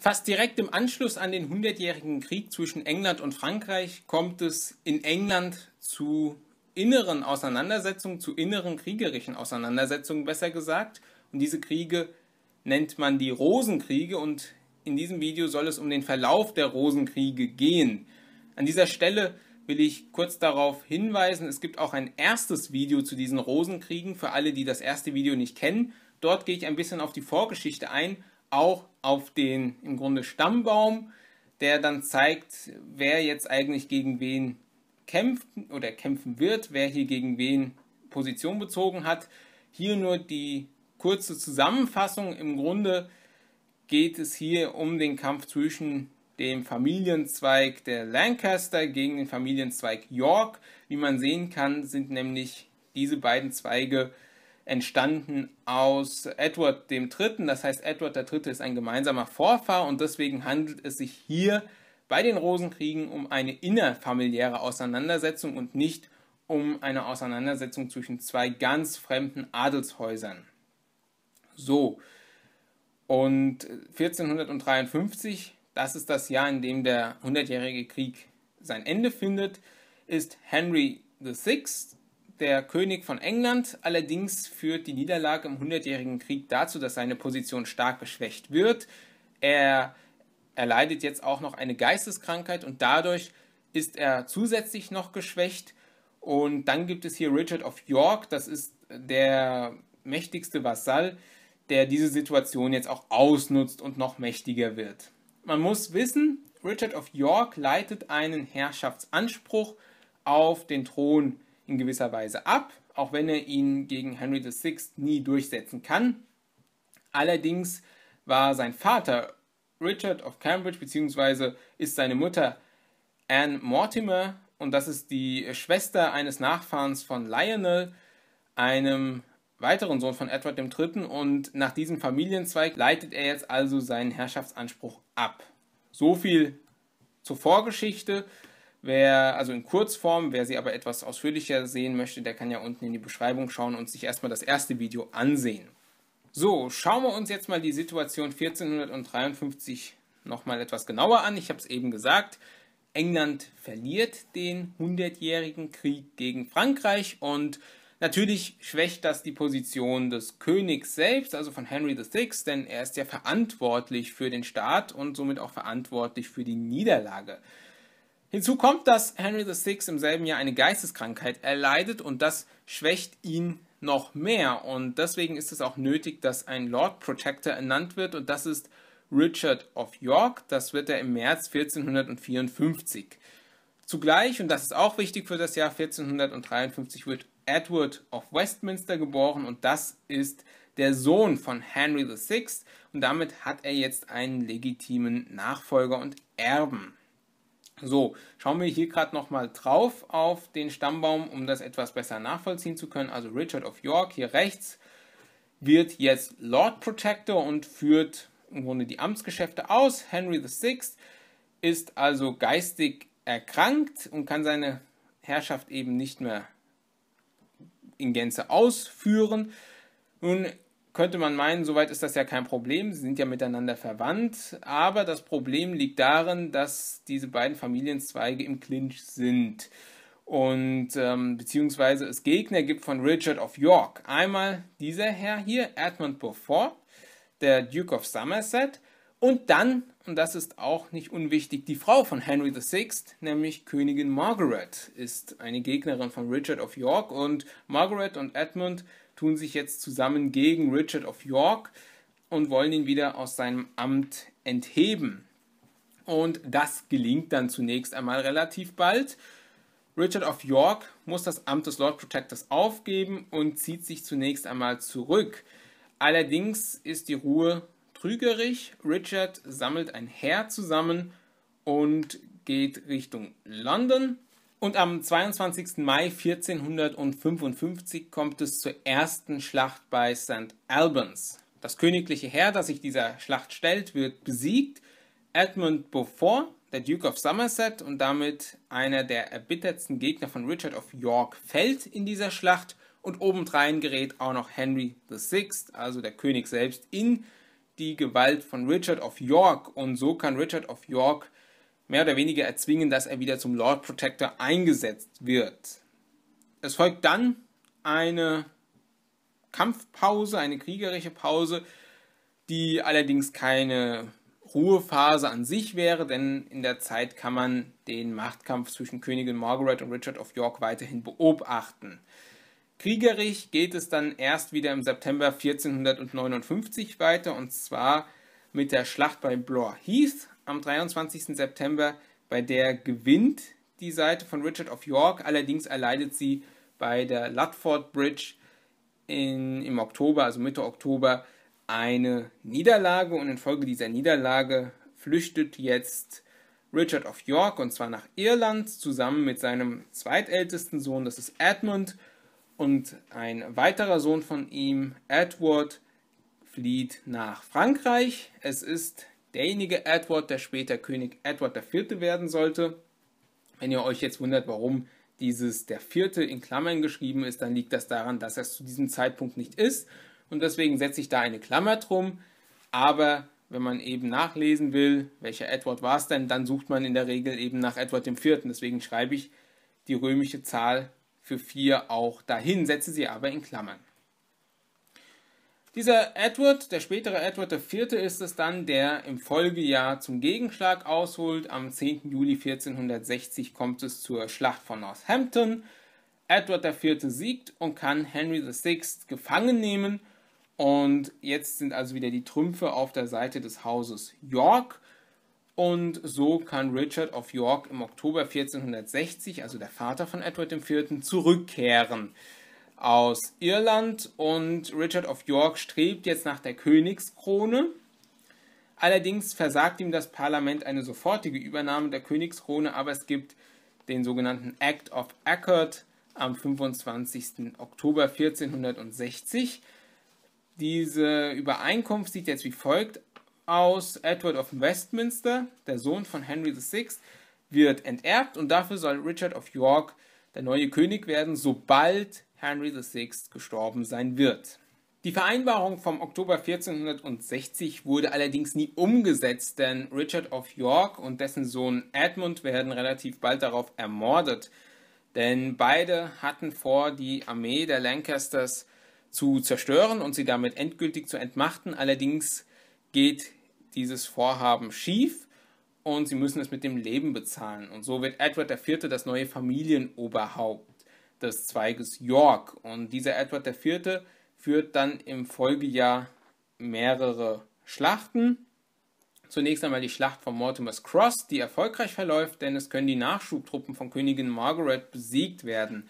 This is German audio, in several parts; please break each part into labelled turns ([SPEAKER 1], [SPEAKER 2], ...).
[SPEAKER 1] Fast direkt im Anschluss an den Hundertjährigen Krieg zwischen England und Frankreich kommt es in England zu inneren Auseinandersetzungen, zu inneren kriegerischen Auseinandersetzungen besser gesagt. Und diese Kriege nennt man die Rosenkriege und in diesem Video soll es um den Verlauf der Rosenkriege gehen. An dieser Stelle will ich kurz darauf hinweisen, es gibt auch ein erstes Video zu diesen Rosenkriegen für alle, die das erste Video nicht kennen. Dort gehe ich ein bisschen auf die Vorgeschichte ein, auch auf den im Grunde Stammbaum, der dann zeigt, wer jetzt eigentlich gegen wen kämpft oder kämpfen wird, wer hier gegen wen Position bezogen hat. Hier nur die kurze Zusammenfassung. Im Grunde geht es hier um den Kampf zwischen dem Familienzweig der Lancaster gegen den Familienzweig York. Wie man sehen kann, sind nämlich diese beiden Zweige entstanden aus Edward III. Das heißt, Edward III. ist ein gemeinsamer Vorfahr und deswegen handelt es sich hier bei den Rosenkriegen um eine innerfamiliäre Auseinandersetzung und nicht um eine Auseinandersetzung zwischen zwei ganz fremden Adelshäusern. So, und 1453, das ist das Jahr, in dem der Hundertjährige Krieg sein Ende findet, ist Henry VI der König von England. Allerdings führt die Niederlage im Hundertjährigen Krieg dazu, dass seine Position stark geschwächt wird. Er erleidet jetzt auch noch eine Geisteskrankheit und dadurch ist er zusätzlich noch geschwächt. Und dann gibt es hier Richard of York, das ist der mächtigste Vasall, der diese Situation jetzt auch ausnutzt und noch mächtiger wird. Man muss wissen, Richard of York leitet einen Herrschaftsanspruch auf den Thron in gewisser Weise ab, auch wenn er ihn gegen Henry VI nie durchsetzen kann. Allerdings war sein Vater Richard of Cambridge bzw. ist seine Mutter Anne Mortimer und das ist die Schwester eines Nachfahrens von Lionel, einem weiteren Sohn von Edward III. Und nach diesem Familienzweig leitet er jetzt also seinen Herrschaftsanspruch ab. So viel zur Vorgeschichte. Wer, also in Kurzform, wer sie aber etwas ausführlicher sehen möchte, der kann ja unten in die Beschreibung schauen und sich erstmal das erste Video ansehen. So, schauen wir uns jetzt mal die Situation 1453 nochmal etwas genauer an. Ich habe es eben gesagt, England verliert den Hundertjährigen Krieg gegen Frankreich und natürlich schwächt das die Position des Königs selbst, also von Henry VI, denn er ist ja verantwortlich für den Staat und somit auch verantwortlich für die Niederlage. Hinzu kommt, dass Henry VI im selben Jahr eine Geisteskrankheit erleidet und das schwächt ihn noch mehr. Und deswegen ist es auch nötig, dass ein Lord Protector ernannt wird und das ist Richard of York. Das wird er im März 1454. Zugleich, und das ist auch wichtig für das Jahr 1453, wird Edward of Westminster geboren und das ist der Sohn von Henry VI und damit hat er jetzt einen legitimen Nachfolger und Erben. So, schauen wir hier gerade nochmal drauf auf den Stammbaum, um das etwas besser nachvollziehen zu können. Also Richard of York hier rechts wird jetzt Lord Protector und führt im Grunde die Amtsgeschäfte aus. Henry VI ist also geistig erkrankt und kann seine Herrschaft eben nicht mehr in Gänze ausführen. Nun könnte man meinen, soweit ist das ja kein Problem, sie sind ja miteinander verwandt, aber das Problem liegt darin, dass diese beiden Familienzweige im Clinch sind. Und ähm, beziehungsweise es Gegner gibt von Richard of York. Einmal dieser Herr hier, Edmund Beaufort, der Duke of Somerset. Und dann, und das ist auch nicht unwichtig, die Frau von Henry VI, nämlich Königin Margaret, ist eine Gegnerin von Richard of York. Und Margaret und Edmund tun sich jetzt zusammen gegen Richard of York und wollen ihn wieder aus seinem Amt entheben. Und das gelingt dann zunächst einmal relativ bald. Richard of York muss das Amt des Lord Protectors aufgeben und zieht sich zunächst einmal zurück. Allerdings ist die Ruhe trügerisch. Richard sammelt ein Heer zusammen und geht Richtung London und am 22. Mai 1455 kommt es zur ersten Schlacht bei St. Albans. Das königliche Heer, das sich dieser Schlacht stellt, wird besiegt. Edmund Beaufort, der Duke of Somerset und damit einer der erbittertsten Gegner von Richard of York, fällt in dieser Schlacht und obendrein gerät auch noch Henry VI, also der König selbst, in die Gewalt von Richard of York und so kann Richard of York mehr oder weniger erzwingen, dass er wieder zum Lord Protector eingesetzt wird. Es folgt dann eine Kampfpause, eine kriegerische Pause, die allerdings keine Ruhephase an sich wäre, denn in der Zeit kann man den Machtkampf zwischen Königin Margaret und Richard of York weiterhin beobachten. Kriegerisch geht es dann erst wieder im September 1459 weiter und zwar mit der Schlacht bei Blore Heath am 23. September, bei der gewinnt die Seite von Richard of York, allerdings erleidet sie bei der Ludford Bridge in, im Oktober, also Mitte Oktober, eine Niederlage und infolge dieser Niederlage flüchtet jetzt Richard of York und zwar nach Irland zusammen mit seinem zweitältesten Sohn, das ist Edmund, und ein weiterer Sohn von ihm, Edward, flieht nach Frankreich. Es ist derjenige Edward, der später König Edward IV. werden sollte. Wenn ihr euch jetzt wundert, warum dieses der vierte in Klammern geschrieben ist, dann liegt das daran, dass es zu diesem Zeitpunkt nicht ist. Und deswegen setze ich da eine Klammer drum. Aber wenn man eben nachlesen will, welcher Edward war es denn, dann sucht man in der Regel eben nach Edward IV. Deswegen schreibe ich die römische Zahl für 4 auch dahin, setze sie aber in Klammern. Dieser Edward, der spätere Edward IV. ist es dann, der im Folgejahr zum Gegenschlag ausholt. Am 10. Juli 1460 kommt es zur Schlacht von Northampton. Edward IV. siegt und kann Henry VI. gefangen nehmen. Und jetzt sind also wieder die Trümpfe auf der Seite des Hauses York. Und so kann Richard of York im Oktober 1460, also der Vater von Edward IV., zurückkehren aus Irland und Richard of York strebt jetzt nach der Königskrone. Allerdings versagt ihm das Parlament eine sofortige Übernahme der Königskrone, aber es gibt den sogenannten Act of Accord am 25. Oktober 1460. Diese Übereinkunft sieht jetzt wie folgt aus Edward of Westminster, der Sohn von Henry VI, wird enterbt und dafür soll Richard of York der neue König werden, sobald Henry VI gestorben sein wird. Die Vereinbarung vom Oktober 1460 wurde allerdings nie umgesetzt, denn Richard of York und dessen Sohn Edmund werden relativ bald darauf ermordet, denn beide hatten vor, die Armee der Lancasters zu zerstören und sie damit endgültig zu entmachten. Allerdings geht dieses Vorhaben schief und sie müssen es mit dem Leben bezahlen. Und so wird Edward IV. das neue Familienoberhaupt des Zweiges York. Und dieser Edward IV. führt dann im Folgejahr mehrere Schlachten. Zunächst einmal die Schlacht von Mortimer's Cross, die erfolgreich verläuft, denn es können die Nachschubtruppen von Königin Margaret besiegt werden.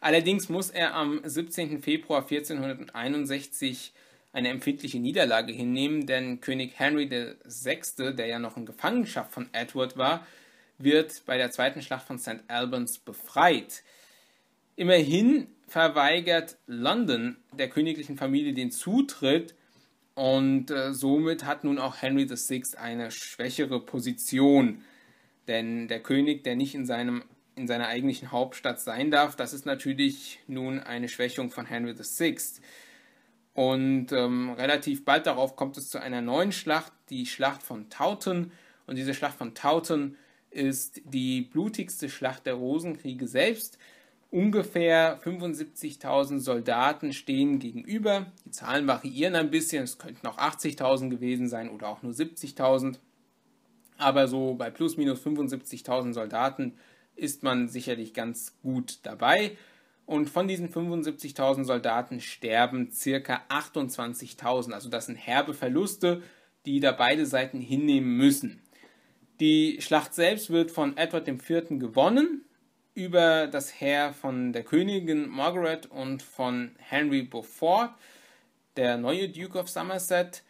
[SPEAKER 1] Allerdings muss er am 17. Februar 1461 eine empfindliche Niederlage hinnehmen, denn König Henry VI., der ja noch in Gefangenschaft von Edward war, wird bei der zweiten Schlacht von St. Albans befreit. Immerhin verweigert London der königlichen Familie den Zutritt und äh, somit hat nun auch Henry VI eine schwächere Position. Denn der König, der nicht in, seinem, in seiner eigentlichen Hauptstadt sein darf, das ist natürlich nun eine Schwächung von Henry VI. Und ähm, relativ bald darauf kommt es zu einer neuen Schlacht, die Schlacht von Tauten. Und diese Schlacht von Tauten ist die blutigste Schlacht der Rosenkriege selbst. Ungefähr 75.000 Soldaten stehen gegenüber. Die Zahlen variieren ein bisschen, es könnten auch 80.000 gewesen sein oder auch nur 70.000. Aber so bei plus minus 75.000 Soldaten ist man sicherlich ganz gut dabei. Und von diesen 75.000 Soldaten sterben circa 28.000. Also das sind herbe Verluste, die da beide Seiten hinnehmen müssen. Die Schlacht selbst wird von Edward IV. gewonnen über das Heer von der Königin Margaret und von Henry Beaufort, der neue Duke of Somerset.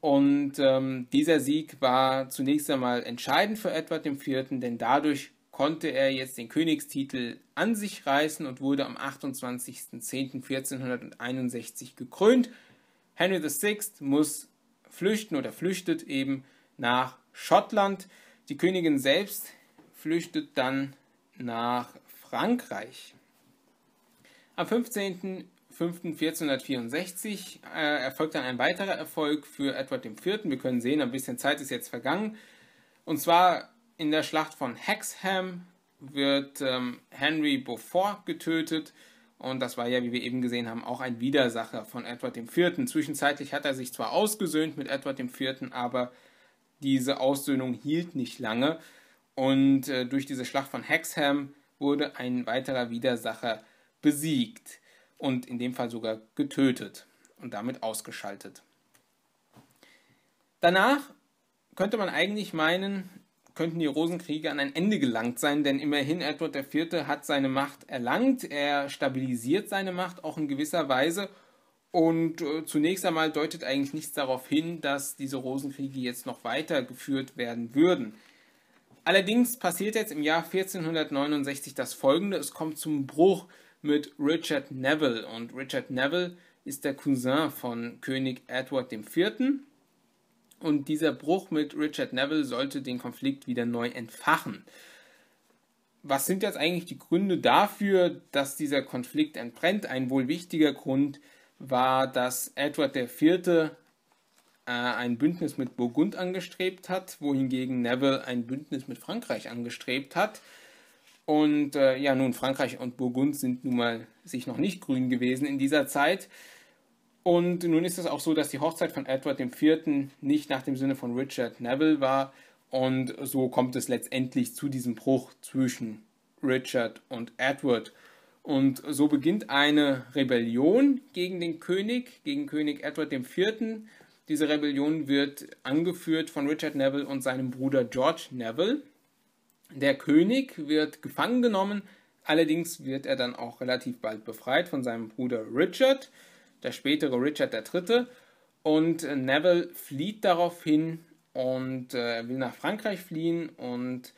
[SPEAKER 1] Und ähm, dieser Sieg war zunächst einmal entscheidend für Edward IV., denn dadurch konnte er jetzt den Königstitel an sich reißen und wurde am 28.10.1461 gekrönt. Henry VI muss flüchten oder flüchtet eben nach Schottland. Die Königin selbst flüchtet dann nach Frankreich. Am 15. 5.1464 äh, erfolgt dann ein weiterer Erfolg für Edward IV. Wir können sehen, ein bisschen Zeit ist jetzt vergangen. Und zwar in der Schlacht von Hexham wird ähm, Henry Beaufort getötet. Und das war ja, wie wir eben gesehen haben, auch ein Widersacher von Edward IV. Zwischenzeitlich hat er sich zwar ausgesöhnt mit Edward IV., aber diese Aussöhnung hielt nicht lange. Und äh, durch diese Schlacht von Hexham wurde ein weiterer Widersacher besiegt und in dem Fall sogar getötet und damit ausgeschaltet. Danach könnte man eigentlich meinen, könnten die Rosenkriege an ein Ende gelangt sein, denn immerhin Edward IV. hat seine Macht erlangt, er stabilisiert seine Macht auch in gewisser Weise und äh, zunächst einmal deutet eigentlich nichts darauf hin, dass diese Rosenkriege jetzt noch weitergeführt werden würden. Allerdings passiert jetzt im Jahr 1469 das folgende: Es kommt zum Bruch mit Richard Neville und Richard Neville ist der Cousin von König Edward IV. Und dieser Bruch mit Richard Neville sollte den Konflikt wieder neu entfachen. Was sind jetzt eigentlich die Gründe dafür, dass dieser Konflikt entbrennt? Ein wohl wichtiger Grund war, dass Edward IV ein Bündnis mit Burgund angestrebt hat, wohingegen Neville ein Bündnis mit Frankreich angestrebt hat. Und äh, ja, nun, Frankreich und Burgund sind nun mal sich noch nicht grün gewesen in dieser Zeit. Und nun ist es auch so, dass die Hochzeit von Edward IV. nicht nach dem Sinne von Richard Neville war. Und so kommt es letztendlich zu diesem Bruch zwischen Richard und Edward. Und so beginnt eine Rebellion gegen den König, gegen König Edward IV. Diese Rebellion wird angeführt von Richard Neville und seinem Bruder George Neville. Der König wird gefangen genommen, allerdings wird er dann auch relativ bald befreit von seinem Bruder Richard, der spätere Richard III. Und Neville flieht daraufhin und äh, will nach Frankreich fliehen und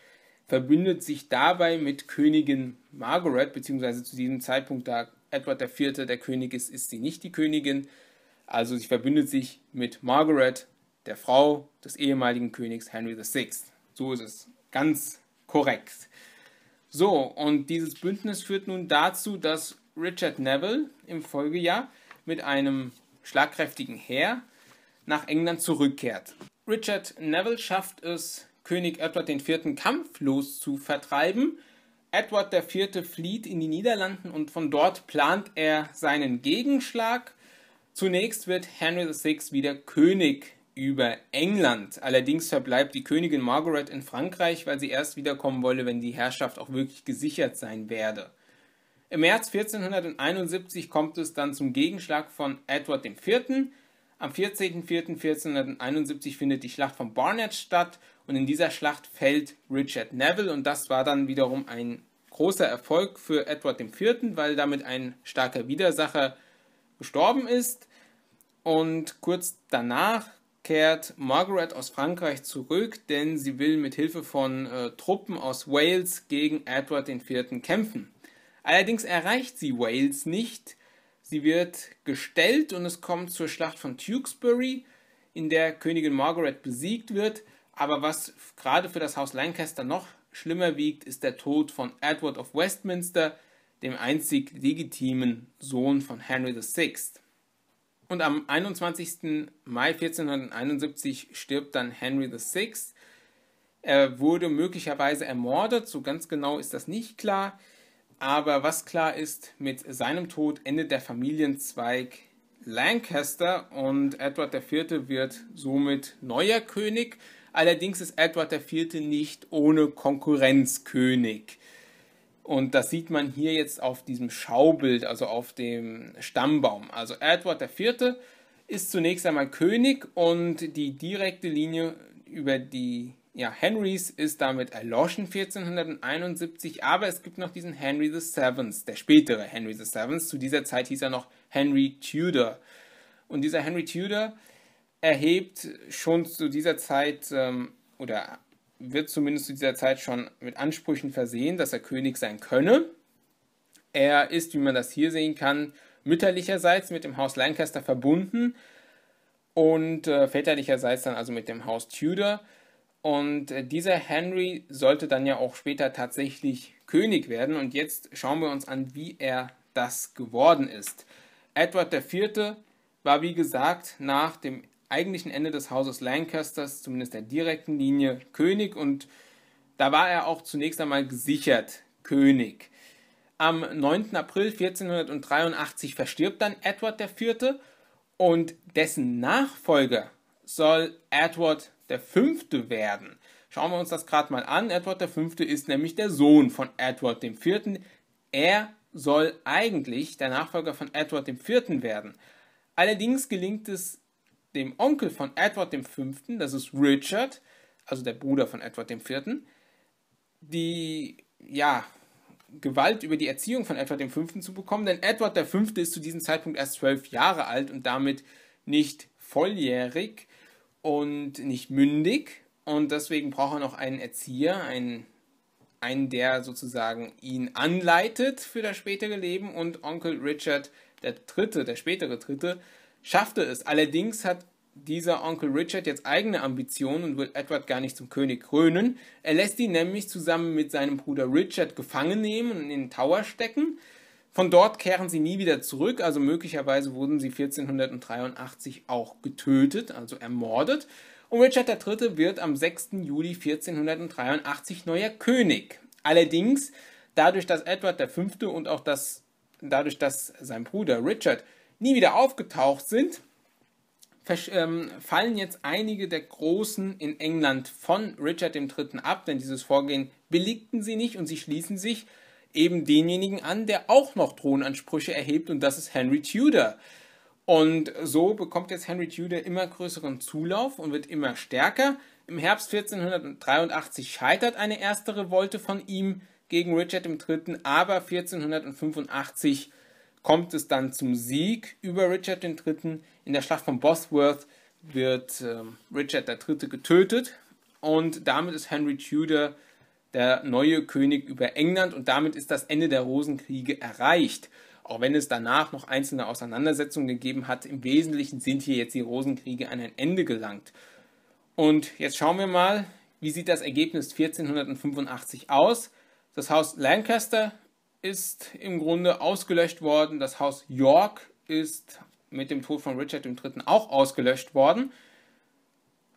[SPEAKER 1] verbündet sich dabei mit Königin Margaret, beziehungsweise zu diesem Zeitpunkt, da Edward IV. der König ist, ist sie nicht die Königin. Also sie verbündet sich mit Margaret, der Frau des ehemaligen Königs Henry VI. So ist es ganz korrekt. So, und dieses Bündnis führt nun dazu, dass Richard Neville im Folgejahr mit einem schlagkräftigen Heer nach England zurückkehrt. Richard Neville schafft es, König Edward IV. kampflos zu vertreiben. Edward IV. flieht in die Niederlanden und von dort plant er seinen Gegenschlag Zunächst wird Henry VI wieder König über England. Allerdings verbleibt die Königin Margaret in Frankreich, weil sie erst wiederkommen wolle, wenn die Herrschaft auch wirklich gesichert sein werde. Im März 1471 kommt es dann zum Gegenschlag von Edward IV. Am 14.04.1471 findet die Schlacht von Barnet statt und in dieser Schlacht fällt Richard Neville und das war dann wiederum ein großer Erfolg für Edward IV., weil damit ein starker Widersacher gestorben ist. Und kurz danach kehrt Margaret aus Frankreich zurück, denn sie will mit Hilfe von äh, Truppen aus Wales gegen Edward IV. kämpfen. Allerdings erreicht sie Wales nicht. Sie wird gestellt und es kommt zur Schlacht von Tewkesbury, in der Königin Margaret besiegt wird. Aber was gerade für das Haus Lancaster noch schlimmer wiegt, ist der Tod von Edward of Westminster, dem einzig legitimen Sohn von Henry VI. Und am 21. Mai 1471 stirbt dann Henry VI. Er wurde möglicherweise ermordet, so ganz genau ist das nicht klar. Aber was klar ist, mit seinem Tod endet der Familienzweig Lancaster und Edward IV. wird somit neuer König. Allerdings ist Edward IV. nicht ohne Konkurrenzkönig. Und das sieht man hier jetzt auf diesem Schaubild, also auf dem Stammbaum. Also Edward IV. ist zunächst einmal König und die direkte Linie über die ja, Henrys ist damit erloschen 1471, aber es gibt noch diesen Henry VII, der spätere Henry VII. Zu dieser Zeit hieß er noch Henry Tudor. Und dieser Henry Tudor erhebt schon zu dieser Zeit ähm, oder wird zumindest zu dieser Zeit schon mit Ansprüchen versehen, dass er König sein könne. Er ist, wie man das hier sehen kann, mütterlicherseits mit dem Haus Lancaster verbunden und äh, väterlicherseits dann also mit dem Haus Tudor. Und äh, dieser Henry sollte dann ja auch später tatsächlich König werden. Und jetzt schauen wir uns an, wie er das geworden ist. Edward IV. war wie gesagt nach dem eigentlichen Ende des Hauses Lancasters, zumindest der direkten Linie, König und da war er auch zunächst einmal gesichert König. Am 9. April 1483 verstirbt dann Edward IV. und dessen Nachfolger soll Edward V. werden. Schauen wir uns das gerade mal an. Edward V. ist nämlich der Sohn von Edward IV. Er soll eigentlich der Nachfolger von Edward IV. werden. Allerdings gelingt es dem Onkel von Edward V., das ist Richard, also der Bruder von Edward IV., die ja, Gewalt über die Erziehung von Edward V. zu bekommen, denn Edward V. ist zu diesem Zeitpunkt erst zwölf Jahre alt und damit nicht volljährig und nicht mündig und deswegen braucht er noch einen Erzieher, einen, einen, der sozusagen ihn anleitet für das spätere Leben und Onkel Richard der Dritte, der spätere Dritte, schaffte es. Allerdings hat dieser Onkel Richard jetzt eigene Ambitionen und will Edward gar nicht zum König krönen. Er lässt ihn nämlich zusammen mit seinem Bruder Richard gefangen nehmen und in den Tower stecken. Von dort kehren sie nie wieder zurück, also möglicherweise wurden sie 1483 auch getötet, also ermordet. Und Richard III. wird am 6. Juli 1483 neuer König. Allerdings, dadurch, dass Edward V. und auch das, dadurch, dass sein Bruder Richard nie wieder aufgetaucht sind, ähm, fallen jetzt einige der Großen in England von Richard III. ab, denn dieses Vorgehen billigten sie nicht und sie schließen sich eben denjenigen an, der auch noch Thronansprüche erhebt und das ist Henry Tudor. Und so bekommt jetzt Henry Tudor immer größeren Zulauf und wird immer stärker. Im Herbst 1483 scheitert eine erste Revolte von ihm gegen Richard III., aber 1485 kommt es dann zum Sieg über Richard III. In der Schlacht von Bosworth wird äh, Richard III. getötet und damit ist Henry Tudor der neue König über England und damit ist das Ende der Rosenkriege erreicht. Auch wenn es danach noch einzelne Auseinandersetzungen gegeben hat, im Wesentlichen sind hier jetzt die Rosenkriege an ein Ende gelangt. Und jetzt schauen wir mal, wie sieht das Ergebnis 1485 aus. Das Haus Lancaster ist im Grunde ausgelöscht worden. Das Haus York ist mit dem Tod von Richard III. auch ausgelöscht worden.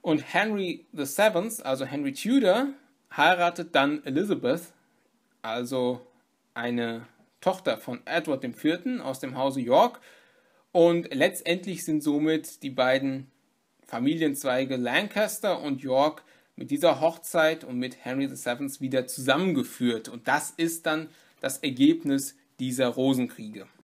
[SPEAKER 1] Und Henry VII., also Henry Tudor, heiratet dann Elizabeth, also eine Tochter von Edward IV. aus dem Hause York. Und letztendlich sind somit die beiden Familienzweige Lancaster und York mit dieser Hochzeit und mit Henry VII. wieder zusammengeführt. Und das ist dann das Ergebnis dieser Rosenkriege.